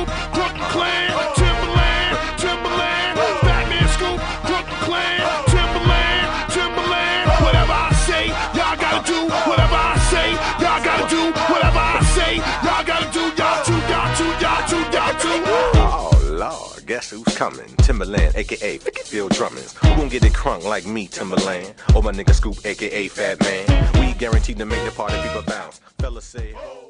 Scoop, Crooklyn Clan, Timberland, Timberland, Fatman Scoop, Crooklyn Clan, Timberland, Timberland. Whatever I say, y'all gotta do. Whatever I say, y'all gotta do. Whatever I say, y'all gotta do. Y'all too, y'all too, y'all too, y'all too. Oh Lord, guess who's coming? Timberland, aka Phil Drummond. Who gon' get it crunk like me, Timberland? Or my nigga Scoop, aka Fat Man. We guaranteed to make the party people bounce. Fellas say, oh.